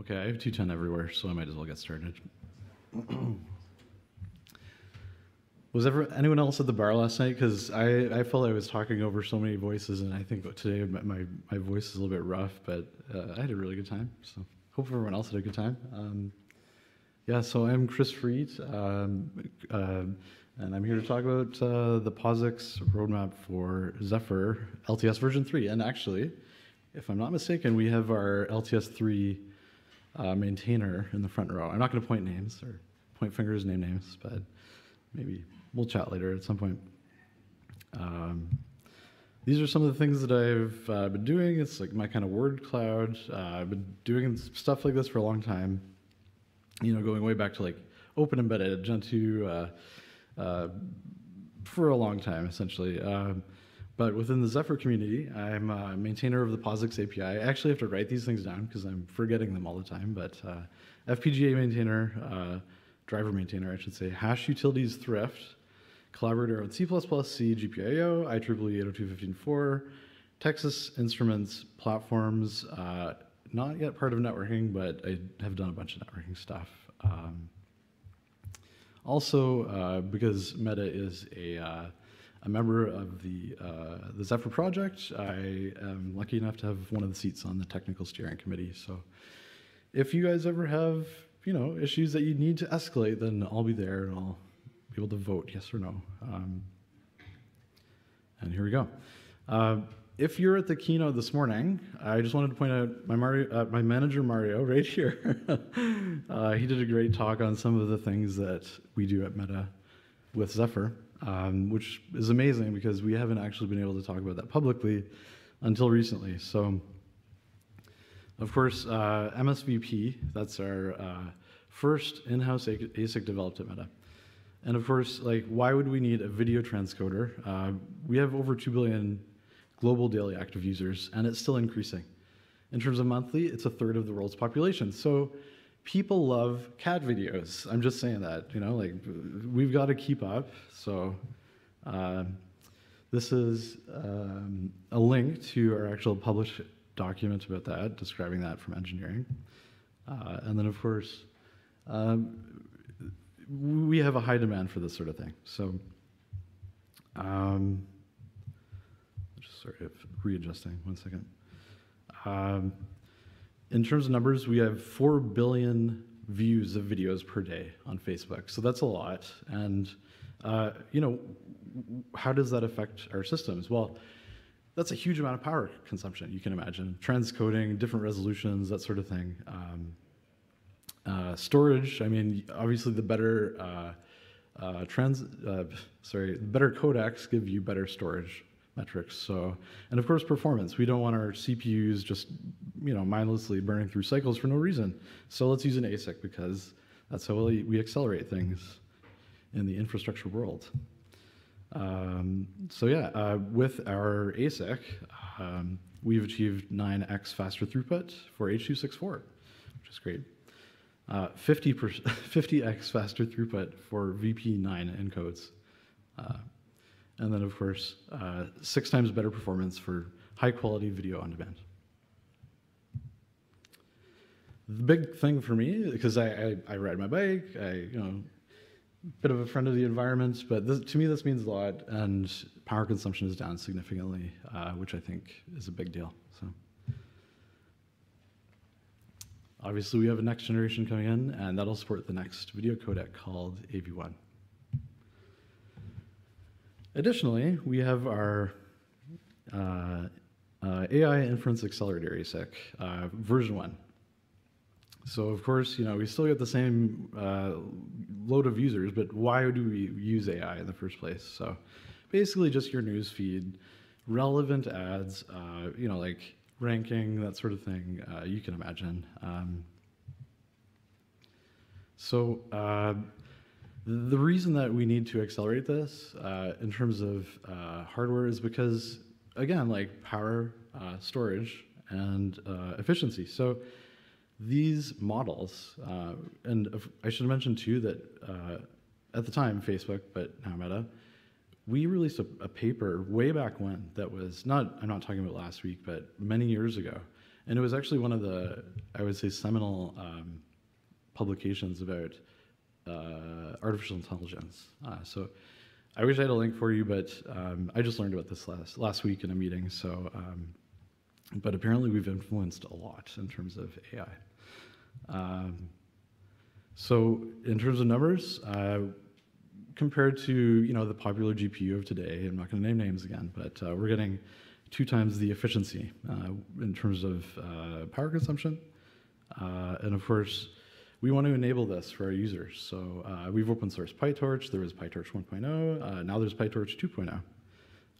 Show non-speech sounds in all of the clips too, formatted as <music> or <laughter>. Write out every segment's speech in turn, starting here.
Okay, I have 210 everywhere, so I might as well get started. <clears throat> was ever anyone else at the bar last night? Because I, I felt I was talking over so many voices, and I think today my, my, voice is a little bit rough, but uh, I had a really good time. So hope everyone else had a good time. Um, yeah, so I'm Chris Friedt, um, uh, and I'm here to talk about uh, the POSIX roadmap for Zephyr LTS version 3. And actually, if I'm not mistaken, we have our LTS 3 uh, maintainer in the front row. I'm not going to point names or point fingers, name names, but maybe we'll chat later at some point. Um, these are some of the things that I've uh, been doing. It's like my kind of word cloud. Uh, I've been doing stuff like this for a long time. You know, going way back to like Open Embedded, Gentoo, uh, uh, for a long time, essentially. Um, but within the Zephyr community, I'm a maintainer of the POSIX API. I actually have to write these things down because I'm forgetting them all the time. But uh, FPGA maintainer, uh, driver maintainer, I should say, hash utilities thrift, collaborator on C++, C, GPIO, IEEE 802.15.4, Texas Instruments platforms, uh, not yet part of networking, but I have done a bunch of networking stuff. Um, also, uh, because Meta is a uh, a member of the, uh, the Zephyr project. I am lucky enough to have one of the seats on the technical steering committee. So if you guys ever have, you know, issues that you need to escalate, then I'll be there and I'll be able to vote yes or no. Um, and here we go. Uh, if you're at the keynote this morning, I just wanted to point out my, Mario, uh, my manager Mario <laughs> right here. uh, he did a great talk on some of the things that we do at Meta with Zephyr um, which is amazing because we haven't actually been able to talk about that publicly until recently. So, of course, uh, MSVP, that's our uh, first in-house ASIC developed at Meta. And of course, like, why would we need a video transcoder? Uh, we have over 2 billion global daily active users, and it's still increasing. In terms of monthly, it's a third of the world's population. So people love cat videos. I'm just saying that, you know, like we've got to keep up. So uh, this is um, a link to our actual published document about that, describing that from engineering. Uh, and then, of course, um, we have a high demand for this sort of thing. So, um, just sort of readjusting, one second. Um, in terms of numbers, we have 4 billion views of videos per day on Facebook. So that's a lot. And, uh, you know, how does that affect our systems? Well, that's a huge amount of power consumption, you can imagine. Transcoding, different resolutions, that sort of thing. Um, uh, storage, I mean, obviously the better uh, uh trans, uh, sorry, the better codecs give you better storage metrics. So, and of course, performance. We don't want our CPUs just, you know, mindlessly burning through cycles for no reason. So let's use an ASIC because that's how we accelerate things in the infrastructure world. Um, so yeah, uh, with our ASIC, um, we've achieved 9x faster throughput for H.264, which is great. Uh, 50 50x <laughs> faster throughput for VP9 encodes. Uh, and then, of course, uh, six times better performance for high quality video on demand. The big thing for me, because I, I, I, ride my bike, I, you know, bit of a friend of the environment, but this, to me this means a lot, and power consumption is down significantly, uh, which I think is a big deal. So, obviously, we have a next generation coming in, and that'll support the next video codec called AV1. Additionally, we have our uh, uh, AI Inference Accelerator ASIC, uh, version one. So of course, you know, we still get the same uh, load of users, but why do we use AI in the first place? So basically just your news feed, relevant ads, uh, you know, like ranking, that sort of thing, uh, you can imagine. Um, so the reason that we need to accelerate this uh, in terms of uh, hardware is because, again, like power, uh, storage, and uh, efficiency. So these models, uh, and I should mention too that uh, at the time, Facebook, but now Meta, we released a, a, paper way back when that was not, I'm not talking about last week, but many years ago. And it was actually one of the, I would say, seminal um, publications about uh, artificial intelligence. Uh, so I wish I had a link for you, but um, I just learned about this last, last week in a meeting. So, um, but apparently we've influenced a lot in terms of AI. Um, so in terms of numbers, uh, compared to you know the popular GPU of today, I'm not going to name names again, but uh, we're getting two times the efficiency uh, in terms of uh, power consumption. Uh, and of course, we want to enable this for our users. So uh, we've open sourced PyTorch. There was PyTorch 1.0. Uh, now there's PyTorch 2.0,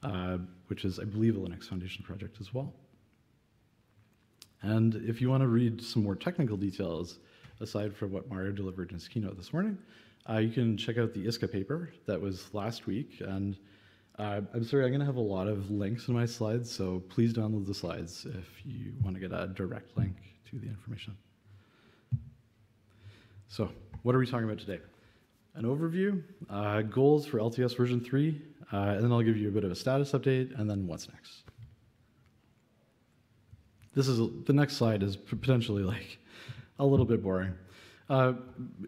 uh, which is, I believe, a Linux Foundation project as well. And if you want to read some more technical details, aside from what Mario delivered in his keynote this morning, uh, you can check out the ISCA paper that was last week. And uh, I'm sorry, I'm going to have a lot of links in my slides, so please download the slides if you want to get a direct link to the information. So, what are we talking about today? An overview, uh, goals for LTS version 3, uh, and then I'll give you a bit of a status update, and then what's next. This is the next slide is potentially like a little bit boring. Uh,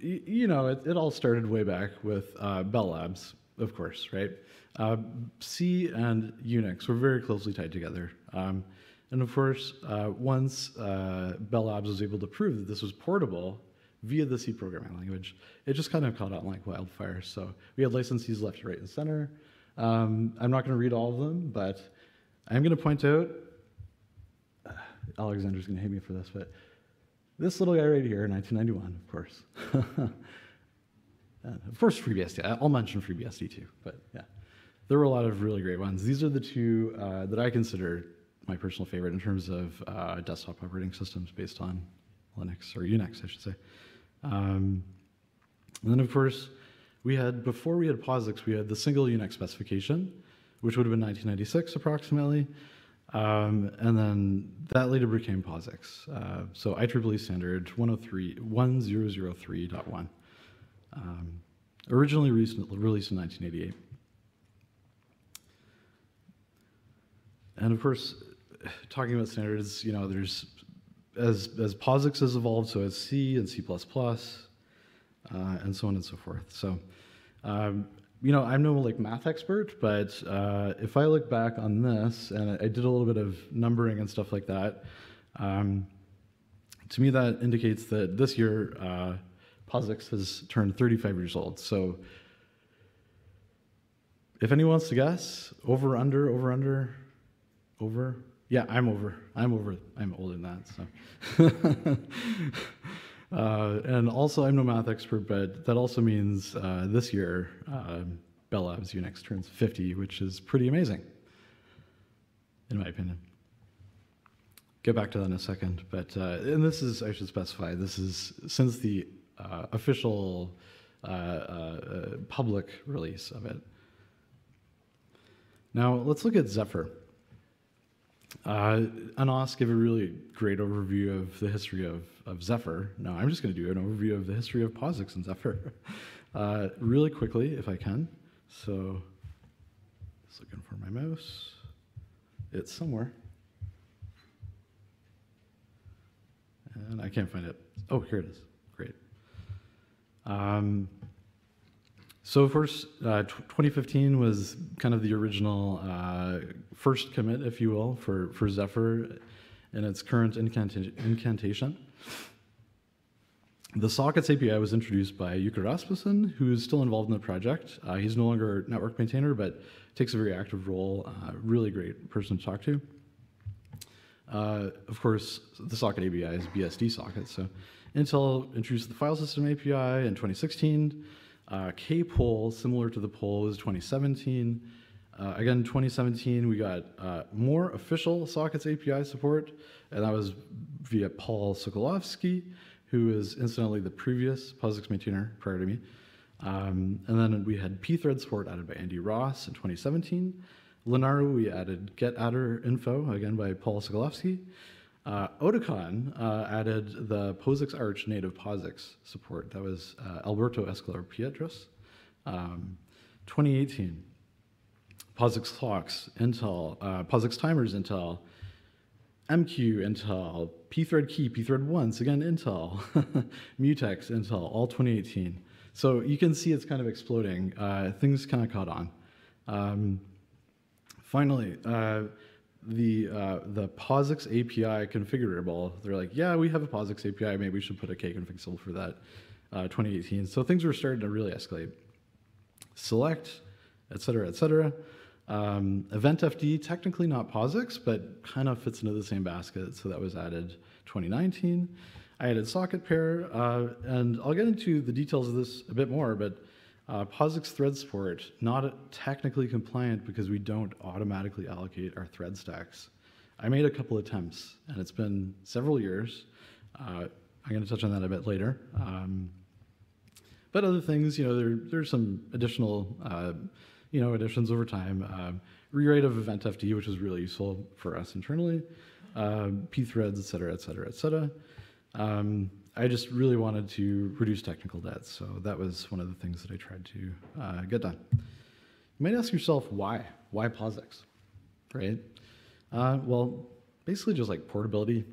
you know, it, it, all started way back with uh, Bell Labs, of course, right? Uh, C and Unix were very closely tied together. Um, and of course, uh, once Bell Labs was able to prove that this was portable via the C programming language, it just kind of caught on like wildfire. So we had licensees left, right, and center. Um, I'm not going to read all of them, but I'm going to point out, <sighs> Alexander's going to hate me for this, but this little guy right here, 1991, of course. <laughs> of course, FreeBSD. I'll mention FreeBSD too, but yeah. There were a lot of really great ones. These are the two uh, that I consider my personal favorite in terms of uh, desktop operating systems based on Linux, or Unix, I should say. Um, and then, of course, we had, before we had POSIX, we had the single Unix specification, which would have been 1996 approximately. Um, and then that later became POSIX. Uh, so IEEE standard 103, 1003.1. Um, originally released in 1988. And of course, talking about standards, you know, there's as as POSIX has evolved, so has C and C++, uh, and so on and so forth. So, um, you know, I'm no like math expert, but uh, if I look back on this, and I, did a little bit of numbering and stuff like that, um, to me that indicates that this year uh, POSIX has turned 35 years old. So, if anyone wants to guess, over, under, over, under, over, yeah, I'm over. I'm over. I'm older than that. So, <laughs> uh, and also, I'm no math expert, but that also means uh, this year, uh, Bell Labs Unix turns 50, which is pretty amazing, in my opinion. Get back to that in a second, but uh, and this is I should specify this is since the uh, official uh, public release of it. Now let's look at Zephyr. Uh, Anas gave a really great overview of the history of, of Zephyr. Now I'm just going to do an overview of the history of POSIX and Zephyr <laughs> uh, really quickly, if I can. So, just looking for my mouse. It's somewhere. And I can't find it. Oh, here it is. Great. Um, so first, uh, 2015 was kind of the original uh, first commit, if you will, for, for Zephyr in its current incanta incantation. The sockets API was introduced by Jukka Rissanen, who is still involved in the project. Uh, he's no longer a network maintainer, but takes a very active role. Uh, really great person to talk to. Uh, of course, the socket API is BSD socket. So Intel introduced the file system API in 2016. Uh, K-Poll, similar to the poll, is 2017. Uh, again, 2017, we got uh, more official sockets API support, and that was via Paul Sokolovsky, who is incidentally the previous POSIX maintainer prior to me. Um, and then we had pthread support added by Andy Ross in 2017. Linaro, we added getaddrinfo, again by Paul Sokolovsky. Uh, Oticon uh, added the POSIX Arch native POSIX support. That was uh, Alberto Escolar Piedras. Um, 2018, POSIX clocks, Intel, uh, POSIX timers, Intel. MQ, Intel, pthread key, pthread once, again, Intel, <laughs> Mutex, Intel, all 2018. So you can see it's kind of exploding. Uh, things kind of caught on. Um, finally, uh, the uh, the POSIX API configurable. They're like, yeah, we have a POSIX API. Maybe we should put a kconfig for that. Uh, 2018. So things were starting to really escalate. Select, et cetera, et cetera. Um, EventFD, technically not POSIX, but kind of fits into the same basket. So that was added 2019. I added socket pair, uh, and I'll get into the details of this a bit more, but uh, POSIX thread support, not technically compliant because we don't automatically allocate our thread stacks. I made a couple attempts, and it's been several years. Uh, I'm going to touch on that a bit later. Um, but other things, you know, there, there's some additional, uh, you know, additions over time. Uh, rewrite of EventFD, which is really useful for us internally. Uh, pthreads, et cetera, et cetera, et cetera. Um, I just really wanted to reduce technical debt, so that was one of the things that I tried to uh, get done. You might ask yourself, why? Why POSIX, right? Uh, well, basically just like portability.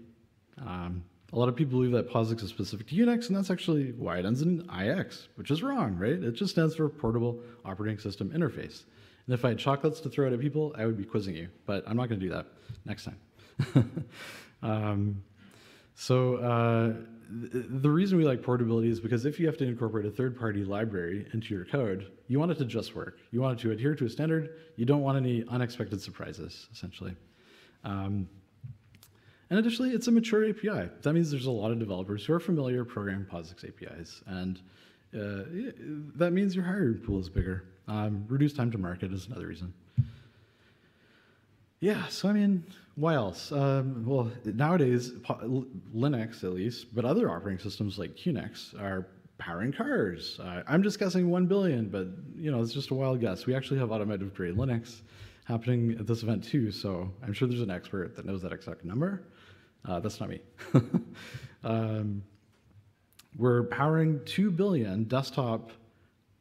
Um, a lot of people believe that POSIX is specific to Unix, and that's actually why it ends in IX, which is wrong, right? It just stands for Portable Operating System Interface. And if I had chocolates to throw at people, I would be quizzing you, but I'm not going to do that next time. <laughs> um, so uh, the reason we like portability is because if you have to incorporate a third-party library into your code, you want it to just work. You want it to adhere to a standard. You don't want any unexpected surprises, essentially. Um, and additionally, it's a mature API. That means there's a lot of developers who are familiar with programming POSIX APIs, and uh, that means your hiring pool is bigger. Um, reduced time to market is another reason. Yeah, so I mean, why else? Um, well, nowadays, Linux at least, but other operating systems like QNX are powering cars. Uh, I'm just guessing 1 billion, but you know, it's just a wild guess. We actually have automotive grade Linux happening at this event too, so I'm sure there's an expert that knows that exact number. Uh, that's not me. <laughs> um, we're powering 2 billion desktop,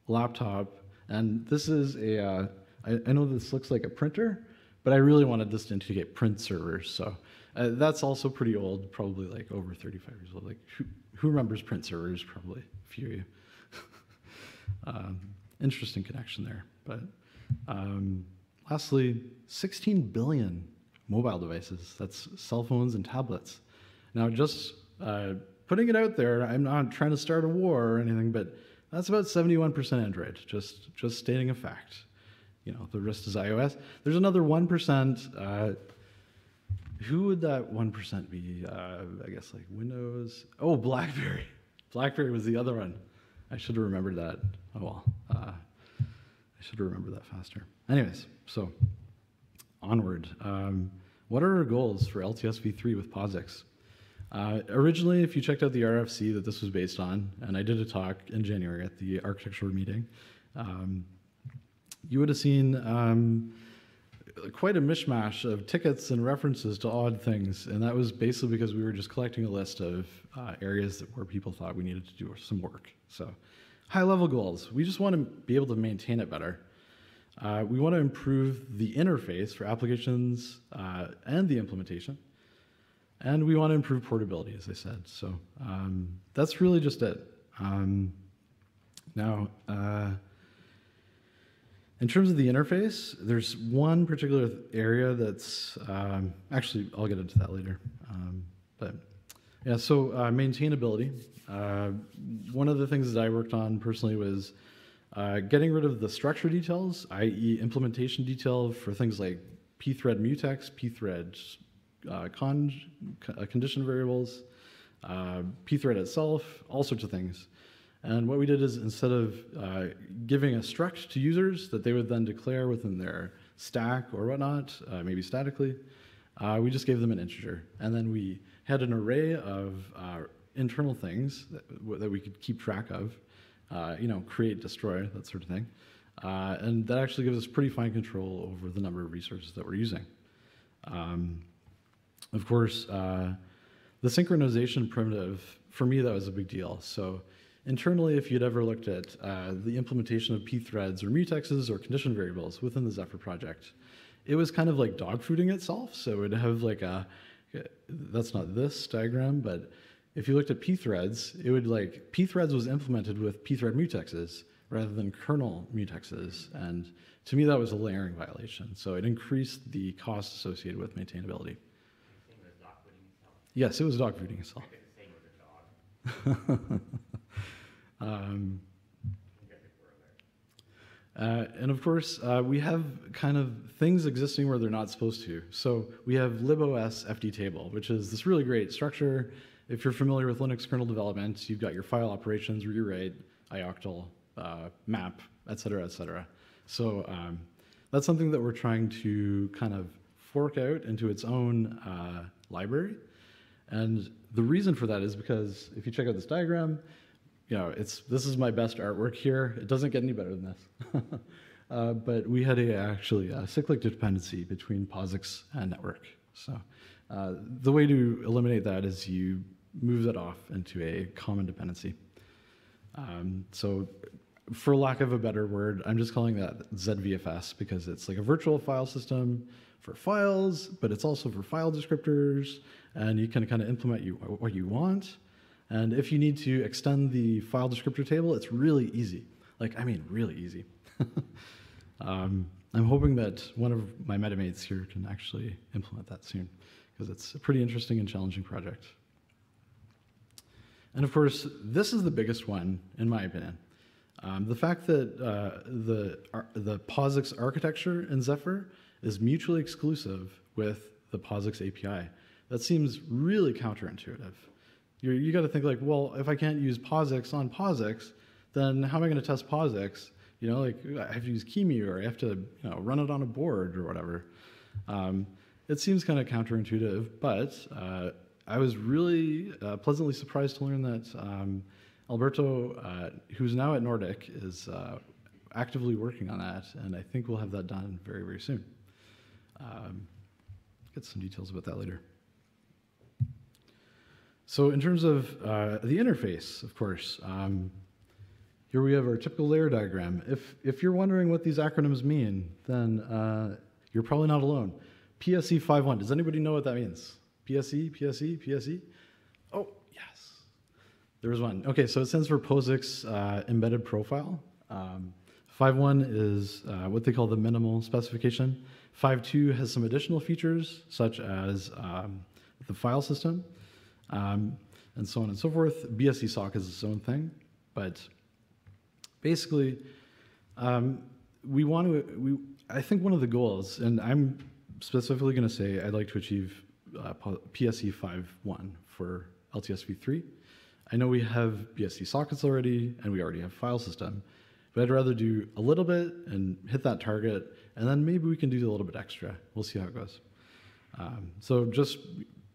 laptop, and this is a. Uh, I, I know this looks like a printer, but I really wanted this to integrate print servers. So uh, that's also pretty old, probably like over 35 years old. Like who, who remembers print servers? Probably a few of you. <laughs> um, interesting connection there. But um, lastly, 16 billion mobile devices. That's cell phones and tablets. Now, just uh, putting it out there, I'm not trying to start a war or anything, but that's about 71% Android, just, just stating a fact you know, the rest is iOS. There's another 1%. Uh, who would that 1% be? Uh, I guess like Windows. Oh, BlackBerry. <laughs> BlackBerry was the other one. I should have remembered that. Oh well. Uh, I should have remembered that faster. Anyways, so onward. Um, what are our goals for LTS v3 with POSIX? Uh, originally, if you checked out the RFC that this was based on, and I did a talk in January at the architectural meeting, um, you would have seen um, quite a mishmash of tickets and references to odd things. And that was basically because we were just collecting a list of uh, areas that, where people thought we needed to do some work. So, high level goals. We just want to be able to maintain it better. Uh, we want to improve the interface for applications uh, and the implementation. And we want to improve portability, as I said. So um, that's really just it. Um, now, uh, in terms of the interface, there's one particular area that's um, actually, I'll get into that later. Um, but yeah, so uh, maintainability. Uh, one of the things that I worked on personally was uh, getting rid of the structure details, i.e., implementation detail for things like pthread mutex, pthread uh, con, uh, condition variables, uh, pthread itself, all sorts of things. And what we did is instead of uh, giving a struct to users that they would then declare within their stack or whatnot, uh, maybe statically, uh, we just gave them an integer. And then we had an array of uh, internal things that, that, we could keep track of, uh, you know, create, destroy, that sort of thing. Uh, and that actually gives us pretty fine control over the number of resources that we're using. Um, of course, the synchronization primitive, for me, that was a big deal. So Internally, if you'd ever looked at uh, the implementation of pthreads or mutexes or condition variables within the Zephyr project, it was kind of like dogfooding itself. So it would have like a that's not this diagram, but if you looked at pthreads, it would like pthreads was implemented with pthread mutexes rather than kernel mutexes, and to me that was a layering violation. So it increased the cost associated with maintainability. Yes, it was dog fooding itself. <laughs> um, uh, and of course, uh, we have kind of things existing where they're not supposed to. So we have libos fdtable, which is this really great structure. If you're familiar with Linux kernel development, you've got your file operations, rewrite, ioctl, uh, map, et cetera, et cetera. So um, that's something that we're trying to kind of fork out into its own uh, library. And the reason for that is because if you check out this diagram, you know, it's this is my best artwork here. It doesn't get any better than this. <laughs> uh, but we had a actually a cyclic dependency between POSIX and network. So uh, the way to eliminate that is you move that off into a common dependency. Um, so for lack of a better word, I'm just calling that ZVFS because it's like a virtual file system for files, but it's also for file descriptors, and you can kind of implement you, what you want. And if you need to extend the file descriptor table, it's really easy. Like, I mean, really easy. <laughs> um, I'm hoping that one of my metamates here can actually implement that soon, because it's a pretty interesting and challenging project. And of course, this is the biggest one, in my opinion. Um, the fact that uh, the, the POSIX architecture in Zephyr is mutually exclusive with the POSIX API. That seems really counterintuitive. You're, you got to think like, well, if I can't use POSIX on POSIX, then how am I going to test POSIX? You know, like I have to use QEMU or I have to you know, run it on a board or whatever. Um, it seems kind of counterintuitive, but uh, I was really uh, pleasantly surprised to learn that um, Alberto, uh, who's now at Nordic, is uh, actively working on that, and I think we'll have that done very, very soon. Um, get some details about that later. So in terms of uh, the interface, of course, um, here we have our typical layer diagram. If, if you're wondering what these acronyms mean, then uh, you're probably not alone. PSE 5.1, does anybody know what that means? PSE, PSE, PSE? Oh, yes. There was one. Okay, so it stands for POSIX uh, Embedded Profile. Um, 5.1 is uh, what they call the minimal specification. 5.2 has some additional features, such as um, the file system um, and so on and so forth. BSD SOC is its own thing, but basically, um, we want to. We I think one of the goals, and I'm specifically going to say I'd like to achieve uh, PSE 5.1 for LTSV3. I know we have BSD sockets already, and we already have file system, but I'd rather do a little bit and hit that target, and then maybe we can do a little bit extra. We'll see how it goes. Um, so just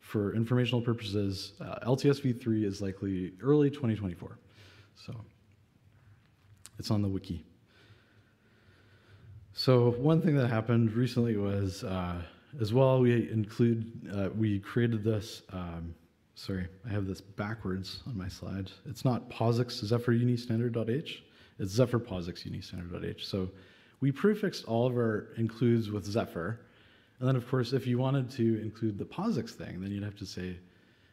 for informational purposes, uh, LTSV3 is likely early 2024. So it's on the wiki. So one thing that happened recently was, uh, as well, we include, uh, we created this, um, sorry, I have this backwards on my slide. It's not POSIX Zephyr Uni Standard.h, it's Zephyr POSIX Uni Standard.h. So we prefixed all of our includes with Zephyr, and then, of course, if you wanted to include the POSIX thing, then you'd have to say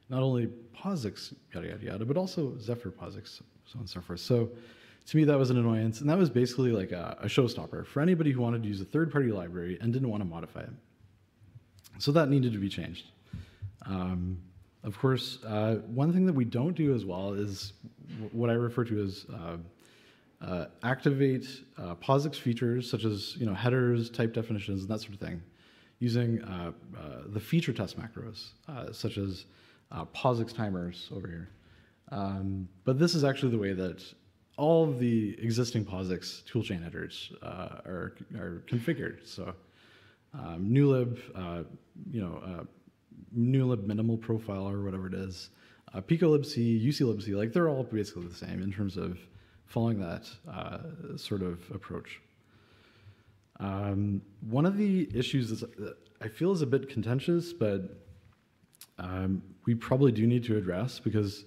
not only POSIX, yada, yada, yada, but also Zephyr POSIX, so on and so forth. So to me, that was an annoyance. And that was basically like a, a showstopper for anybody who wanted to use a third party library and didn't want to modify it. So that needed to be changed. Um, of course, uh, one thing that we don't do as well is what I refer to as uh, uh, activate uh, POSIX features such as you know headers, type definitions, and that sort of thing using uh, uh, the feature test macros, uh, such as POSIX timers over here. Um, but this is actually the way that all the existing POSIX toolchain headers are, are configured. So um, newlib, you know, newlib minimal profile or whatec it is, uh, picolibc, uclibc, like they're all basically the same in terms of following that uh, sort of approach. Um, one of the issues is, uh, I feel is a bit contentious, but um, we probably do need to address because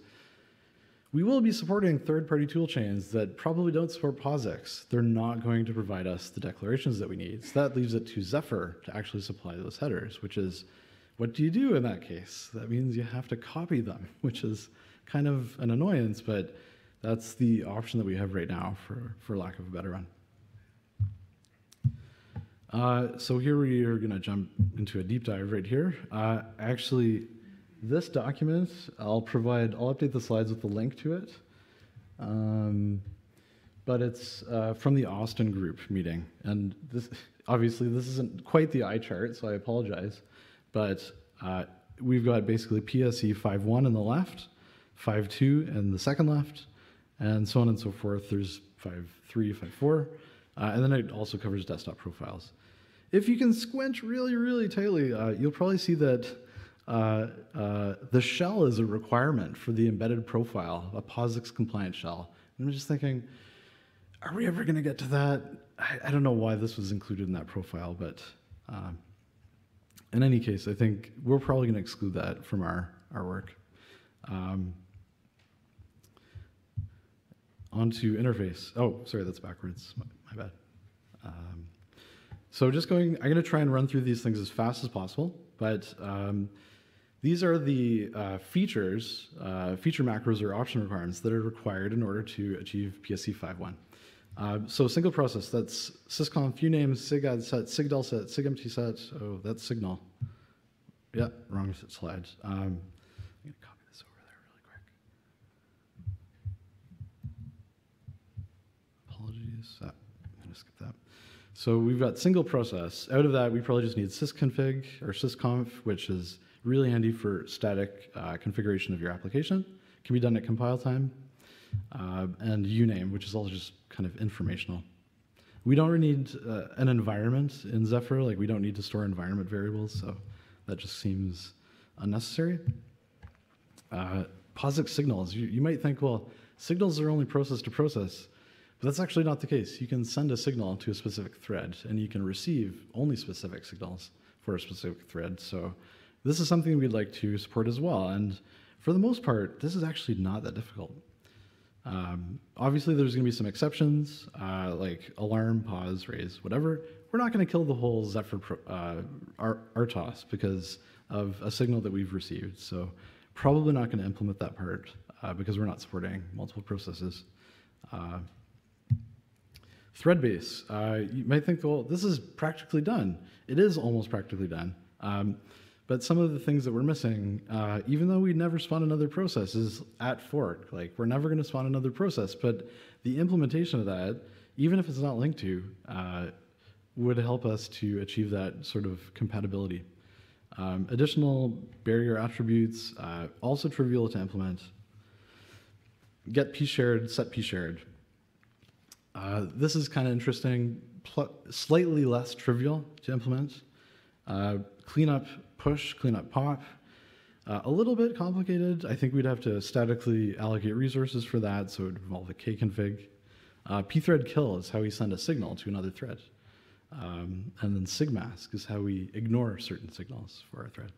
we will be supporting third-party toolchains that probably don't support POSIX. They're not going to provide us the declarations that we need. So that leaves it to Zephyr to actually supply those headers, which is what do you do in that case? That means you have to copy them, <laughs> which is kind of an annoyance, but that's the option that we have right now, for, for lack of a better one. Uh, so here we are going to jump into a deep dive right here. Uh, actually, this document, I'll provide, I'll update the slides with the link to it. Um, but it's uh, from the Austin group meeting. And this, obviously, this isn't quite the eye chart, so I apologize. But uh, we've got basically PSE 5.1 in the left, 5.2 in the second left, and so on and so forth. There's 5.3, 5.4, uh, and then it also covers desktop profiles. If you can squint really, really tightly, uh, you'll probably see that uh, uh, the shell is a requirement for the embedded profile, a POSIX compliant shell. And I'm just thinking, are we ever going to get to that? I, I, don't know why this was included in that profile, but um, in any case, I think we're probably going to exclude that from our, our work. Um, onto interface. Oh, sorry, that's backwards. My, my bad. Um, so just going, I'm going to try and run through these things as fast as possible, but um, these are the uh, features, uh, feature macros or option requirements that are required in order to achieve PSE 5.1. Uh, so single process, that's sysconf few names, sig set, sigdel set, sigempty set. Oh, that's signal. Yeah, wrong slide. Um, I'm going to copy this over there really quick. Apologies. Ah, I'm going to skip that. So we've got single process. Out of that, we probably just need sysconfig or sysconf, which is really handy for static uh, configuration of your application. Can be done at compile time. Uh, and uname, which is also just kind of informational. We don't really need uh, an environment in Zephyr, like we don't need to store environment variables, so that just seems unnecessary. Uh, POSIX signals, you, you might think, well, signals are only process to process, but that's actually not the case. You can send a signal to a specific thread, and you can receive only specific signals for a specific thread. So this is something we'd like to support as well. And for the most part, this is actually not that difficult. Um, obviously, there's going to be some exceptions, uh, like alarm, pause, raise, whatever. We're not going to kill the whole Zephyr pro, uh, RTOS because of a signal that we've received. So probably not going to implement that part uh, because we're not supporting multiple processes. Uh, thread base, uh, you might think, well, this is practically done. It is almost practically done. Um, but some of the things that we're missing, uh, even though we never spawn another process, is at fork. Like we're never going to spawn another process, but the implementation of that, even if it's not linked to, uh, would help us to achieve that sort of compatibility. Um, additional barrier attributes, uh, also trivial to implement. Get p shared, set p shared. Uh, this is kind of interesting, slightly less trivial to implement. Uh, cleanup push, cleanup pop. Uh, a little bit complicated. I think we'd have to statically allocate resources for that, so it would involve a kconfig. Uh, pthread kill is how we send a signal to another thread. Um, and then sigmask is how we ignore certain signals for our thread.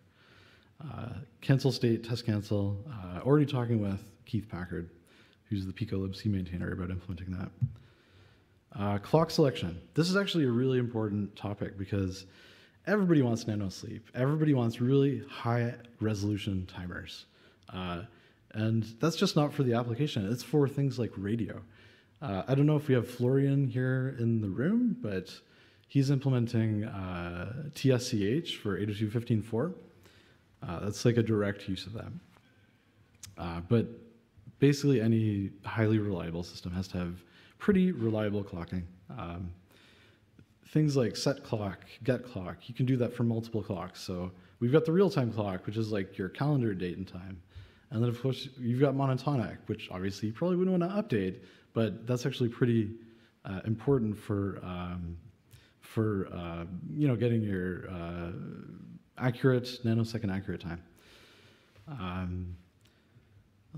Uh, cancel state, test cancel. Uh, already talking with Keith Packard, who's the Pico libc maintainer, about implementing that. Uh, clock selection. This is actually a really important topic because everybody wants nano sleep. Everybody wants really high resolution timers. Uh, and that's just not for the application. It's for things like radio. Uh, I don't know if we have Florian here in the room, but he's implementing uh, TSCH for 802.15.4. Uh, that's like a direct use of that. Uh, but basically, any highly reliable system has to have pretty reliable clocking. Um, things like set clock, get clock, you can do that for multiple clocks. So we've got the real-time clock, which is like your calendar date and time. And then of course you've got monotonic, which obviously you probably wouldn't want to update, but that's actually pretty uh, important for um, for uh, you know getting your uh, accurate nanosecond accurate time. Um,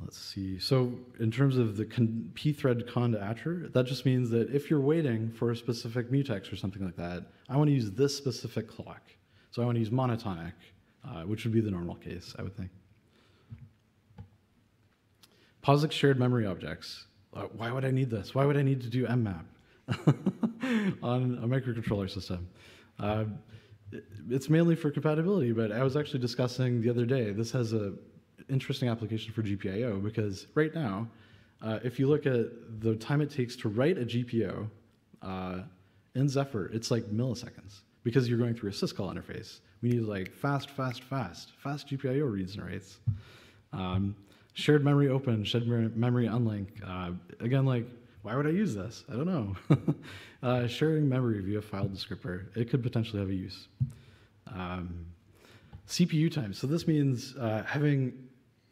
Let's see. So in terms of the con- pthread conda that just means that if you're waiting for a specific mutex or something like that, I want to use this specific clock. So I want to use monotonic, uh, which would be the normal case, I would think. POSIX shared memory objects. Uh, why would I need this? Why would I need to do mmap <laughs> on a microcontroller system? Uh, it's mainly for compatibility, but I was actually discussing the other day, this has a interesting application for GPIO because right now, uh, if you look at the time it takes to write a GPO uh, in Zephyr, it's like milliseconds because you're going through a syscall interface. We need like fast, fast, fast, fast GPIO reads and writes. Um, shared memory open, shared memory unlink. Uh, again, like, why would I use this? I don't know. <laughs> uh, sharing memory via file descriptor, it could potentially have a use. Um, CPU time. So this means uh, having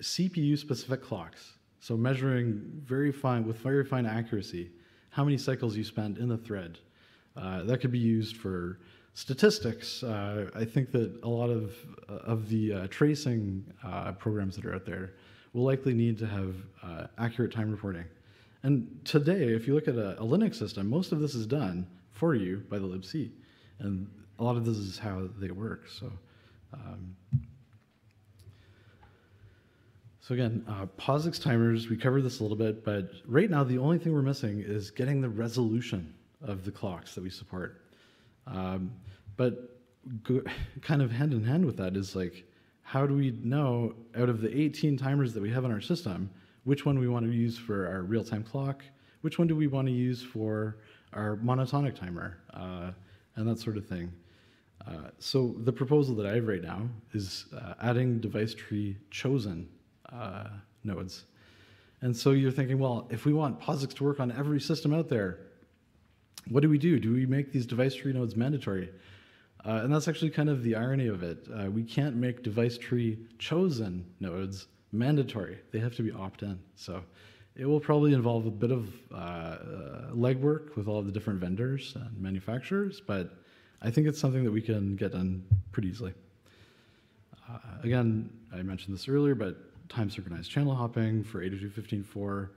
CPU specific clocks. So measuring very fine, with very fine accuracy, how many cycles you spend in the thread. Uh, that could be used for statistics. Uh, I think that a lot of, of the uh, tracing uh, programs that are out there will likely need to have uh, accurate time reporting. And today, if you look at a, a Linux system, most of this is done for you by the libc. And a lot of this is how they work. So, um, so again, uh, POSIX timers, we covered this a little bit, but right now the only thing we're missing is getting the resolution of the clocks that we support. Um, but go, <laughs> kind of hand in hand with that is like, how do we know out of the 18 timers that we have in our system, which one we want to use for our real-time clock, which one do we want to use for our monotonic timer, uh, and that sort of thing. Uh, so the proposal that I have right now is uh, adding device tree chosen uh, nodes. And so you're thinking, well, if we want POSIX to work on every system out there, what do we do? Do we make these device tree nodes mandatory? Uh, and that's actually kind of the irony of it. Uh, we can't make device tree chosen nodes mandatory. They have to be opt-in. So it will probably involve a bit of uh, uh, legwork with all of the different vendors and manufacturers, but I think it's something that we can get done pretty easily. Uh, again, I mentioned this earlier, but time synchronized channel hopping for 802.15.4.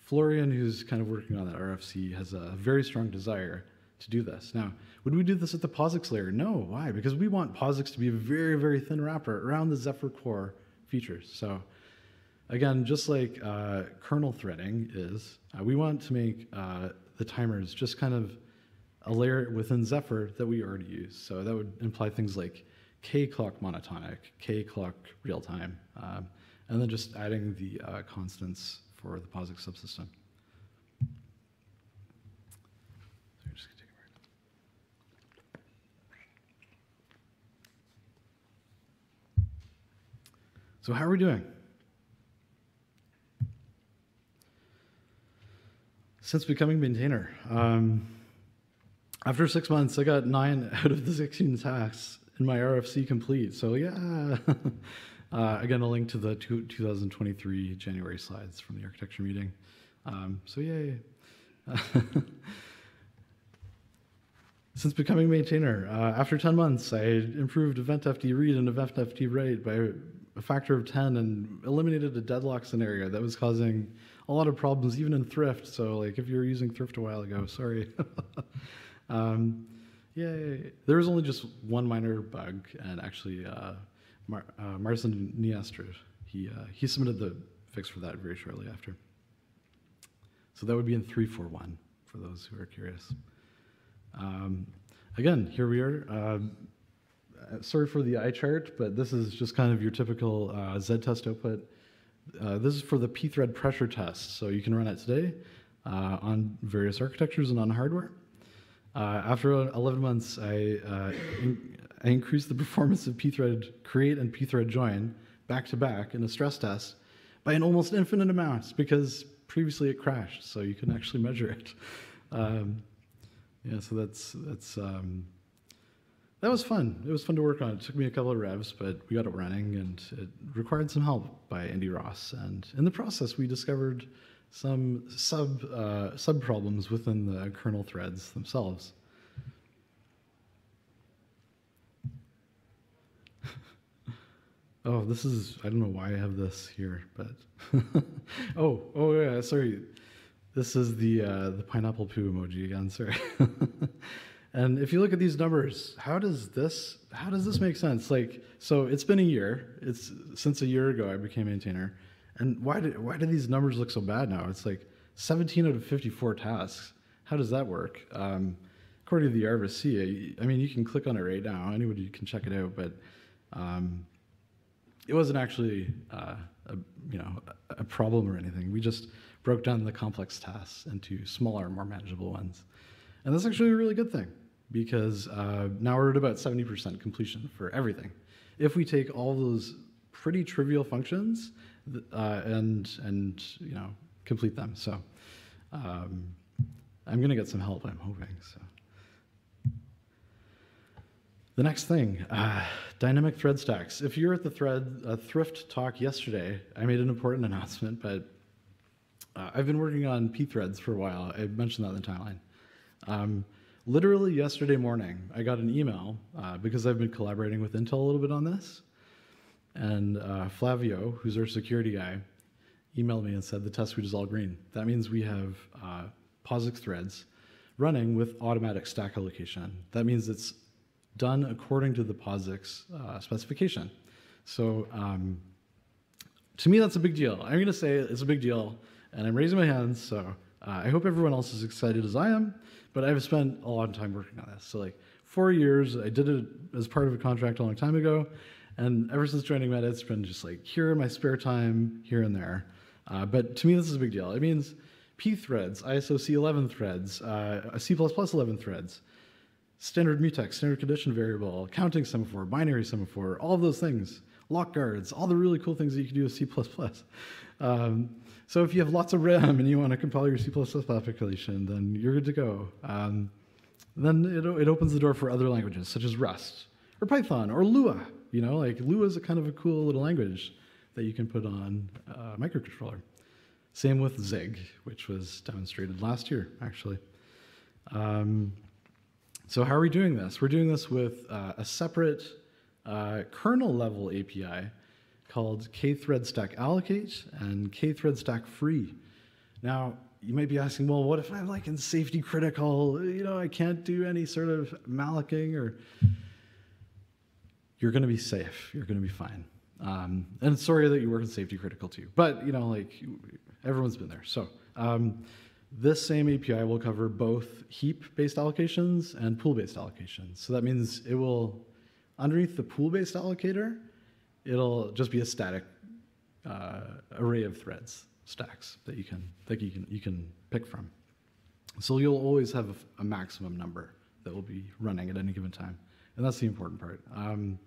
Florian, who's kind of working on that RFC, has a very strong desire to do this. Now, would we do this at the POSIX layer? No. Why? Because we want POSIX to be a very, very thin wrapper around the Zephyr core features. So again, just like uh, kernel threading is, uh, we want to make uh, the timers just kind of a layer within Zephyr that we already use. So that would imply things like K clock monotonic, K clock real time, um, and then just adding the uh, constants for the POSIX subsystem. So how are we doing? Since becoming maintainer, um, after six months, I got nine <laughs> out of the 16 tasks in my RFC complete. So yeah, <laughs> uh, again, a link to the two, 2023 January slides from the architecture meeting. Um, so yay. <laughs> Since becoming maintainer, uh, after 10 months, I improved event FD read and EventFD write by a factor of 10 and eliminated a deadlock scenario that was causing a lot of problems, even in Thrift. So, like, if you were using Thrift a while ago, sorry. <laughs> um, yay. There was only just one minor bug, and actually, uh, Mar- uh, Marcin Niestroj, he, uh, he submitted the fix for that very shortly after. So that would be in 341 for those who are curious. Um, again, here we are. Um, uh, sorry for the eye chart, but this is just kind of your typical uh, Z test output. Uh, this is for the pthread pressure test, so you can run it today uh, on various architectures and on hardware. Uh, after 11 months, I, uh, in- I increased the performance of pthread create and pthread join back to back in a stress test by an almost infinite amount because previously it crashed, so you can actually measure it. Um, yeah, so that's that's um, that was fun. It was fun to work on. It took me a couple of revs, but we got it running, and it required some help by Andy Ross. And in the process, we discovered some sub uh, sub problems within the kernel threads themselves. Oh, this is I don't know why I have this here, but <laughs> oh oh yeah, sorry. This is the uh, the pineapple poo emoji again. Sorry. <laughs> and if you look at these numbers, how does this how does this make sense? Like, so it's been a year. It's since a year ago I became maintainer, and why did why do these numbers look so bad now? It's like 17 out of 54 tasks. How does that work? Um, according to the RFC, I, I mean, you can click on it right now. Anybody can check it out, but um, it wasn't actually uh, a, you know a problem or anything. We just broke down the complex tasks into smaller, more manageable ones, and that's actually a really good thing because uh, now we're at about 70% completion for everything. If we take all those pretty trivial functions uh, and and you know complete them, so um, I'm going to get some help. I'm hoping so. The next thing, uh, dynamic thread stacks. If you're at the thread uh, thrift talk yesterday, I made an important <laughs> announcement, but uh, I've been working on pthreads for a while. I mentioned that in the timeline. Um, literally yesterday morning, I got an email uh, because I've been collaborating with Intel a little bit on this, and uh, Flavio, who's our security guy, emailed me and said the test suite is all green. That means we have uh, POSIX threads running with automatic stack allocation. That means it's done according to the POSIX uh, specification. So um, to me, that's a big deal. I'm going to say it's a big deal, and I'm raising my hands. So uh, I hope everyone else is excited as I am. But I've spent a lot of time working on this. So like four years, I did it as part of a contract a long time ago, and ever since joining Meta, it's been just like here in my spare time, here and there. Uh, but to me, this is a big deal. It means P threads, ISO C11 threads, uh, C++ 11 threads, standard mutex, standard condition variable, counting semaphore, binary semaphore, all of those things, lock guards, all the really cool things that you can do with C++. Um, so if you have lots of RAM and you want to compile your C++ application, then you're good to go. Um, then it, it opens the door for other languages, such as Rust, or Python, or Lua. You know, like Lua is a kind of a cool little language that you can put on a microcontroller. Same with Zig, which was demonstrated last year, actually. Um, so how are we doing this? We're doing this with uh, a separate uh, kernel level API called kthread stack allocate and kthread stack free. Now, you might be asking, well, what if I'm like in safety critical? You know, I can't do any sort of malloking or. You're going to be safe. You're going to be fine. Um, and sorry that you work in safety critical too, but you know, like everyone's been there. So um, this same API will cover both heap-based allocations and pool-based allocations. So that means it will, underneath the pool-based allocator, it'll just be a static uh, array of threads, stacks that you can that you can you can pick from. So you'll always have a, maximum number that will be running at any given time, and that's the important part. Um,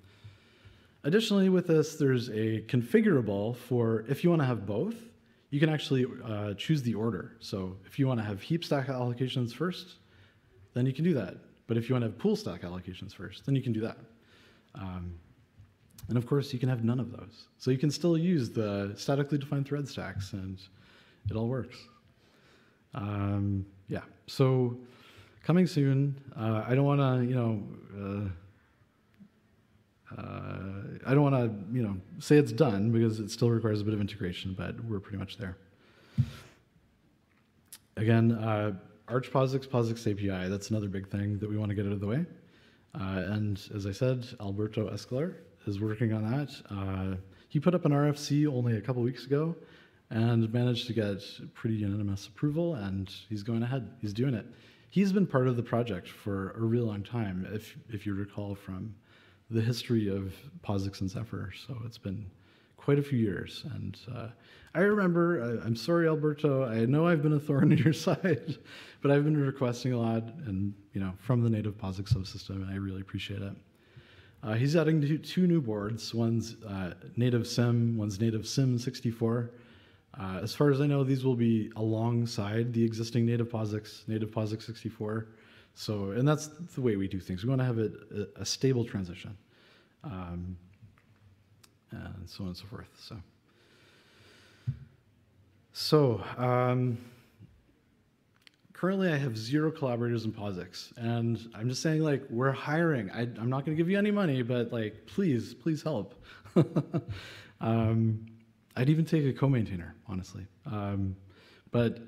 additionally, with this, there's a configurable for if you want to have both you can actually uh, choose the order. So if you want to have heap stack allocations first, then you can do that. But if you want to have pool stack allocations first, then you can do that. Um, and of course, you can have none of those. So you can still use the statically defined thread stacks, and it all works. Um, yeah, so coming soon. Uh, I don't want to, you know, uh, I don't want to, you know, say it's done because it still requires a bit of integration, but we're pretty much there. Again, uh, Arch POSIX, POSIX API, that's another big thing that we want to get out of the way. Uh, and as I said, Alberto Escolar is working on that. Uh, he put up an RFC only a couple weeks ago and managed to get pretty unanimous approval, and he's going ahead. He's doing it. He's been part of the project for a real long time, if, if you recall from the history of POSIX and Zephyr. So it's been quite a few years. And uh, I remember, I, am sorry, Alberto, I know I've been a thorn <laughs> in your side, but I've been requesting a lot and, you know, from the native POSIX subsystem, and I really appreciate it. Uh, he's adding two, two, new boards. One's uh, native SIM, one's native SIM 64. Uh, as far as I know, these will be alongside the existing native POSIX, native POSIX 64. So, and that's the way we do things. We want to have a, a, stable transition, um, and so on and so forth. So, so um, currently I have zero collaborators in POSIX, and I'm just saying like we're hiring. I, am not going to give you any money, but like please, please help. <laughs> um, I'd even take a co-maintainer, honestly. Um, but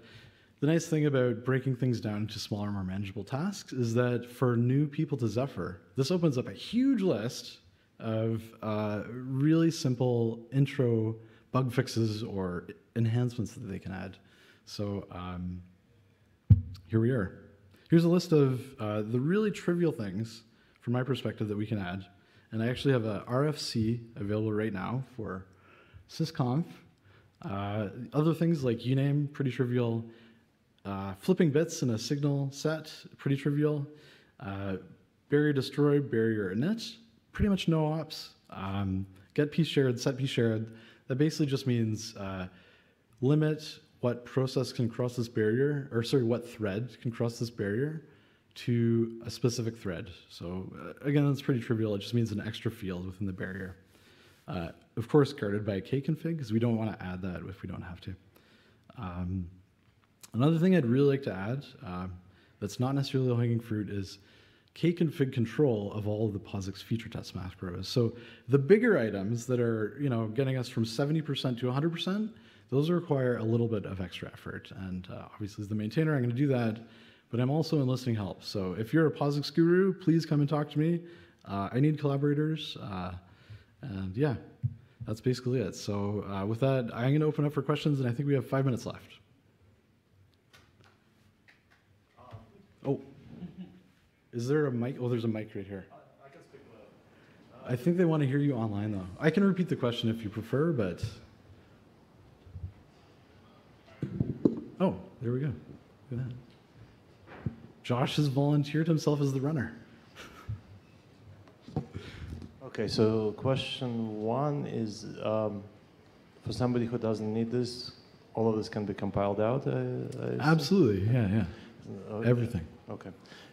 the nice thing about breaking things down into smaller, more manageable tasks is that for new people to Zephyr, this opens up a huge list of uh, really simple intro bug fixes or enhancements that they can add. So um, here we are. here's a list of uh, the really trivial things, from my perspective, that we can add. And I actually have a RFC available right now for sysconf. Uh, other things like uname, pretty trivial. Uh, flipping bits in a signal set, pretty trivial. Uh, barrier destroy, barrier init, pretty much no ops. Um, get piece shared, set piece shared. That basically just means uh, limit what process can cross this barrier, or sorry, what thread can cross this barrier to a specific thread. So uh, again, that's pretty trivial. It just means an extra field within the barrier. Uh, of course, guarded by a kconfig, because we don't want to add that if we don't have to. Um, another thing I'd really like to add um, that's not necessarily low-hanging fruit is kconfig control of all of the POSIX feature test macros. So the bigger items that are, you know, getting us from 70% to 100%, those require a little bit of extra effort. And uh, obviously, as the maintainer, I'm going to do that, but I'm also enlisting help. So if you're a POSIX guru, please come and talk to me. Uh, I need collaborators. Uh, and yeah, that's basically it. So uh, with that, I'm going to open up for questions, and I think we have five minutes left. Is there a mic? Oh, there's a mic right here. I I, uh, I think they want to hear you online, though. I can repeat the question if you prefer, but. Oh, there we go. Look at that. Josh has volunteered himself as the runner. <laughs> Okay, so question one is um, for somebody who doesn't need this, all of this can be compiled out? I? Absolutely, yeah, yeah. Everything. Okay.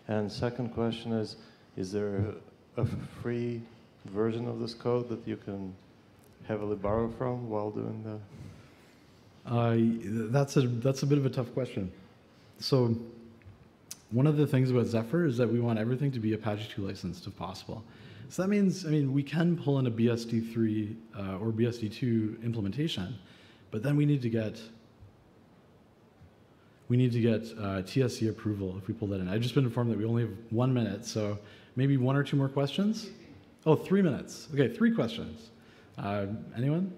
And second question is, is there a, free version of this code that you can heavily borrow from while doing the? Uh, that's a that's a bit of a tough question. So, one of the things about Zephyr is that we want everything to be Apache 2 licensed if possible. So that means, I mean, we can pull in a BSD3 uh, or BSD2 implementation, but then we need to get we need to get uh, TSC approval if we pull that in. I've just been informed that we only have one minute, so maybe one or two more questions. Oh, three minutes. Okay, three questions. Uh, anyone?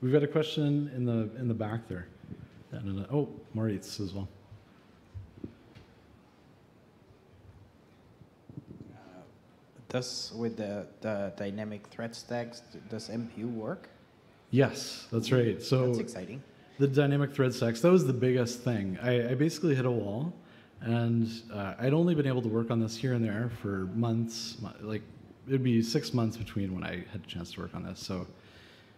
We've got a question in the in the back there. Oh, Moritz as well. Does with the, the dynamic thread stacks, does MPU work? Yes, that's right. So That's exciting. The dynamic thread stacks, that was the biggest thing. I, I basically hit a wall, and uh, I'd only been able to work on this here and there for months. Like, it'd be six months between when I had a chance to work on this. So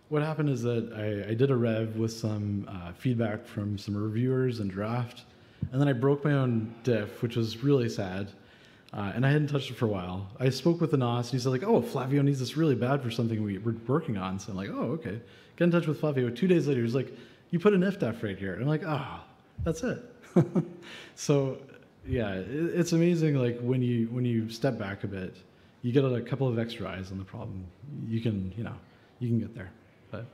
what happened is that I, I did a rev with some uh, feedback from some reviewers and draft, and then I broke my own diff, which was really sad. Uh, and I hadn't touched it for a while. I spoke with the and he said like, "Oh, Flavio needs this really bad for something we, we're working on." So I'm like, "Oh, okay." Get in touch with Flavio. Two days later, he's like, "You put an ifdef right here." And I'm like, "Ah, that's it." <laughs> so, yeah, it, it's amazing. Like when you when you step back a bit, you get a couple of extra eyes on the problem. You can, you know, you can get there. But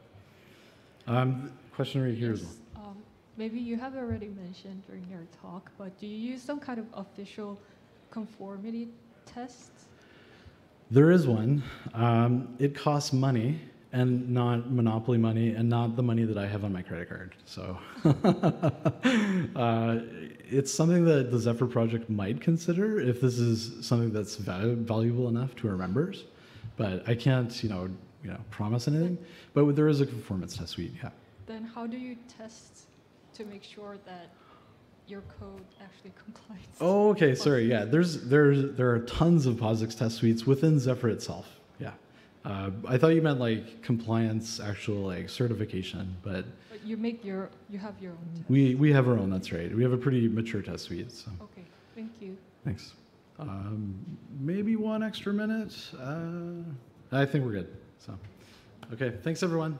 um, question right here well. Yes, um, Maybe you have already mentioned during your talk, but do you use some kind of official conformity test? There is one. Um, it costs money and not monopoly money and not the money that I have on my credit card. So <laughs> uh, it's something that the Zephyr project might consider if this is something that's val- valuable enough to our members. But I can't, you know, you know, promise anything. But there is a performance test suite. Yeah. Then how do you test to make sure that your code actually <laughs> complies? Oh, okay. Sorry. Yeah. There's there's there are tons of POSIX test suites within Zephyr itself. Uh, I thought you meant like compliance, actual like certification, but But you make your, you have your own test. we we have our own. That's right. We have a pretty mature test suite. So Okay, thank you. thanks. Um, maybe one extra minute. Uh, I think we're good. So, okay. Thanks everyone.